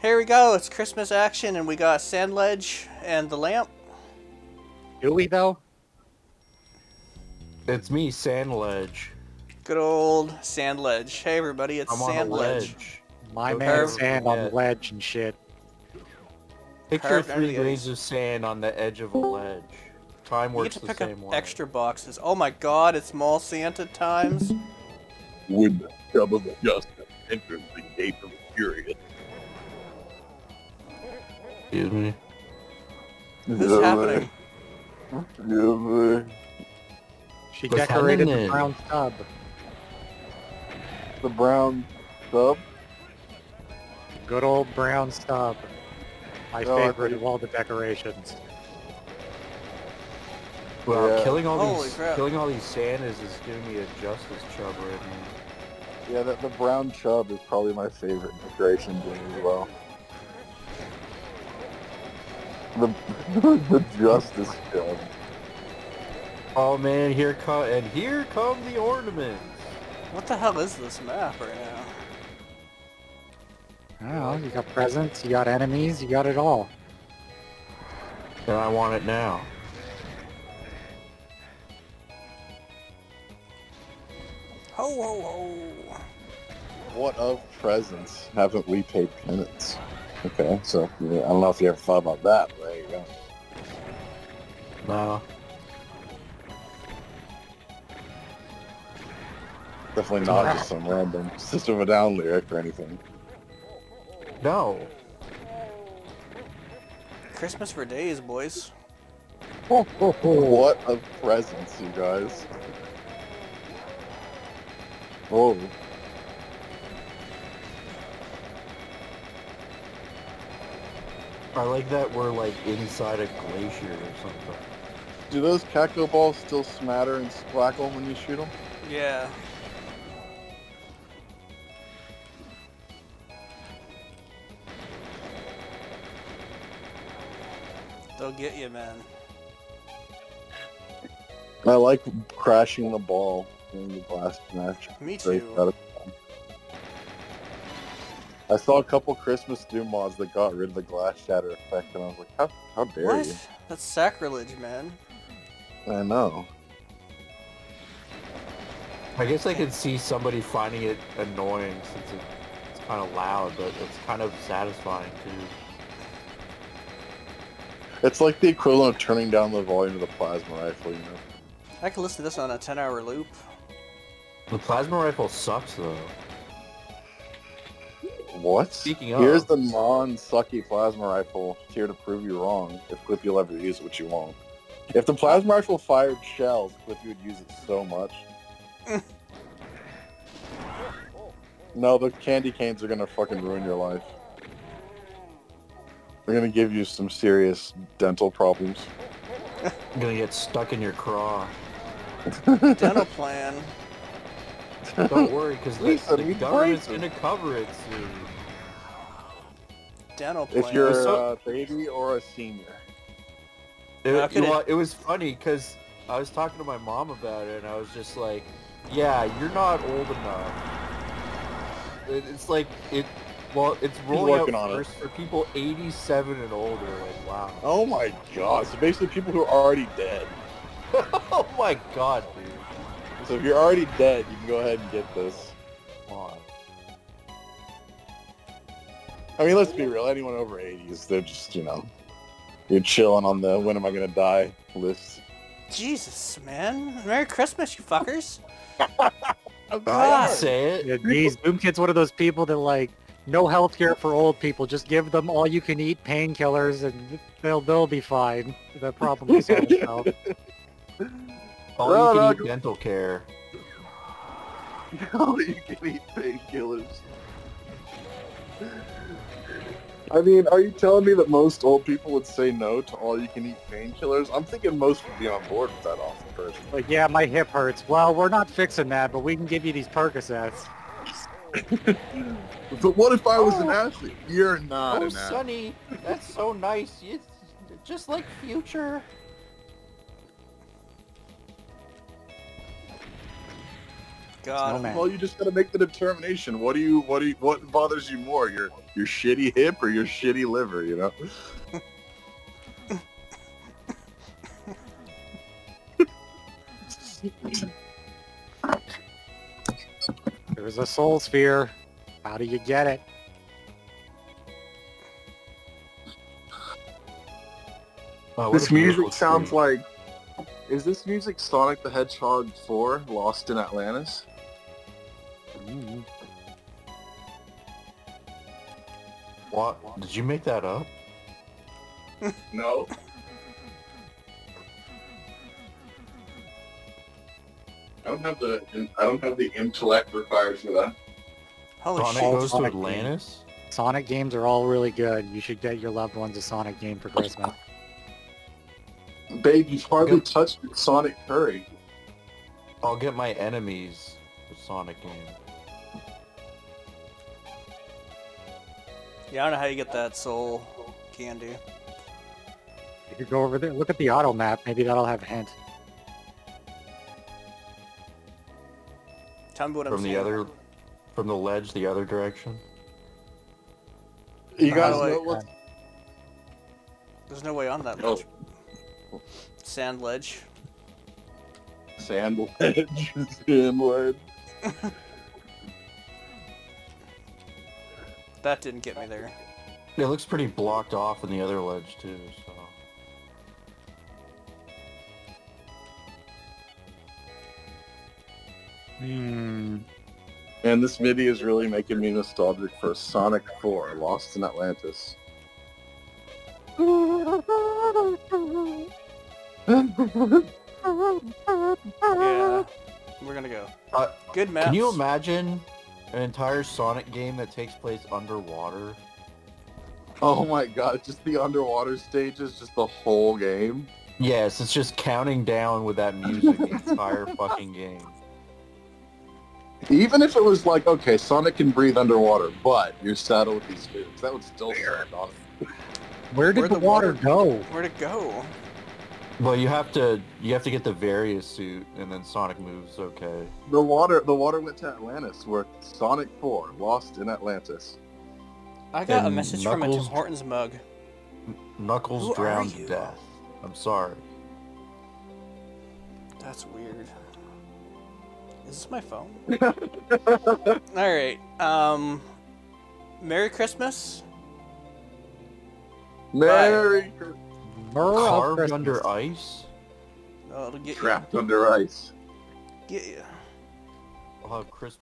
Here we go. It's Christmas action, and we got Sand Ledge and the lamp. Do we though? It's me, Sand Ledge. Good old Sand Ledge. Hey everybody, it's I'm on Sand a Ledge. ledge. My Okay. man sand on the ledge and shit. Picture Perfect. three Everything grains of sand on the edge of a ledge. Time works You works get to the pick up way. extra boxes. Oh my god, it's Mall Santa times. When the tub of justice enters the gate of fury. Excuse me. This is happening. She What's decorated the happening? brown stub. The brown sub? Good old brown stub. My Oh, favorite of all the decorations. Well, Yeah. killing all Holy these crap. killing all these Santas is giving me a justice chub right now. Yeah, the, the brown chub is probably my favorite decoration game as well. The, the justice chub. Oh man, here come and here come the ornaments. What the hell is this map right now? I don't know, you got presents, you got enemies, you got it all. And I want it now. Ho ho ho! What of presents haven't we paid penance? Okay, so yeah, I don't know if you ever thought about that, but there you go. No. Definitely not just some random System of a Down lyric or anything. No. Christmas for days, boys. What a presence, you guys? Oh, I like that we're like inside a glacier or something. Do those Cacto balls still smatter and splackle when you shoot them? Yeah. They'll get you, man. I like crashing the ball in the blast match. Me too. I saw a couple Christmas Doom mods that got rid of the glass shatter effect, and I was like, how, how dare What? That's sacrilege, man. You? I know. I guess I could see somebody finding it annoying since it, it's kind of loud, but it's kind of satisfying too. It's like the equivalent of turning down the volume of the plasma rifle, you know? I could listen to this on a 10 hour loop. The plasma rifle sucks though. What? Speaking of- Here's the non-sucky plasma rifle here to prove you wrong, if Clippy will ever use it, which you won't. If the plasma rifle fired shells, Clippy would use it so much. no, the candy canes are gonna fucking ruin your life. They're gonna give you some serious dental problems. I'm gonna get stuck in your craw. Dental plan. Don't worry, because the, the government's braces. gonna cover it soon. Dental plan. If you're So- a baby or a senior. It, How could you know, it- was funny because I was talking to my mom about it, and I was just like, "Yeah, you're not old enough." It, it's like it. Well, it's rolling out working on it. first for people 87 and older. Like, wow. Oh my god, so basically people who are already dead. oh my god, dude. So if you're already dead, you can go ahead and get this. Come on. I mean, let's be real. Anyone over 80s, they're just, you know, you're chilling on the when am I gonna die list. Jesus, man. Merry Christmas, you fuckers. Oh, I God. didn't say it. Yeah, geez, DoomKid's one of those people that like no health care for old people. Just give them all you can eat painkillers and they'll they'll be fine. The problem will solve itself. All No, you no, can eat dental care. All you can eat painkillers. I mean, are you telling me that most old people would say no to all you can eat painkillers? I'm thinking most would be on board with that awful person. Like, yeah, my hip hurts. Well, we're not fixing that, but we can give you these Percocets. But what if I was an Oh. athlete? You're not Oh, an athlete. Sonny, that's so nice. It's just like future. God. Snowman. Well, you just gotta make the determination. What do you, what do you, what bothers you more? Your your shitty hip or your shitty liver? You know. There's a soul sphere. How do you get it? Oh, This music sounds like. Is this music Sonic the Hedgehog 4 Lost in Atlantis? What? Did you make that up? No. I don't have the I don't have the intellect required for that. Holy Sonic shit. goes to Sonic game. Atlantis? Sonic games are all really good. You should get your loved ones a Sonic game for Christmas. Babe, you've hardly Yep. touched Sonic Curry. I'll get my enemies a Sonic game. Yeah, I don't know how you get that soul candy. You could go over there, look at the auto map. Maybe that'll have a hint. Tell me what I'm From the seeing. other, from the ledge, the other direction. You guys By the know what? There's no way on that Oh, ledge. Sand ledge. sand ledge. sand ledge. That didn't get me there. It looks pretty blocked off in the other ledge too. So Hmm. And this MIDI is really making me nostalgic for Sonic 4 Lost in Atlantis. Yeah. We're gonna go. Uh, Good maps. Can you imagine an entire Sonic game that takes place underwater? Oh my god, just the underwater stages, just the whole game. Yes, it's just counting down with that music the entire fucking game. Even if it was like, okay, Sonic can breathe underwater, but you're saddled with these dudes, that would still sound awesome. Where did Where'd the, the water, water- go? Where'd it go? Well, you have to you have to get the Various suit, and then Sonic moves. Okay. The water, the water went to Atlantis, where Sonic 4 Lost in Atlantis. I got a And message from a Tim Knuckles- Hortons mug. Knuckles Who drowned to death. I'm sorry. That's weird. Is this my phone? Alright. Um Merry Christmas. Merry Myrrh of Carved Christmas. under ice. Oh, it'll get Trapped under ice. Get you. I'll have Chris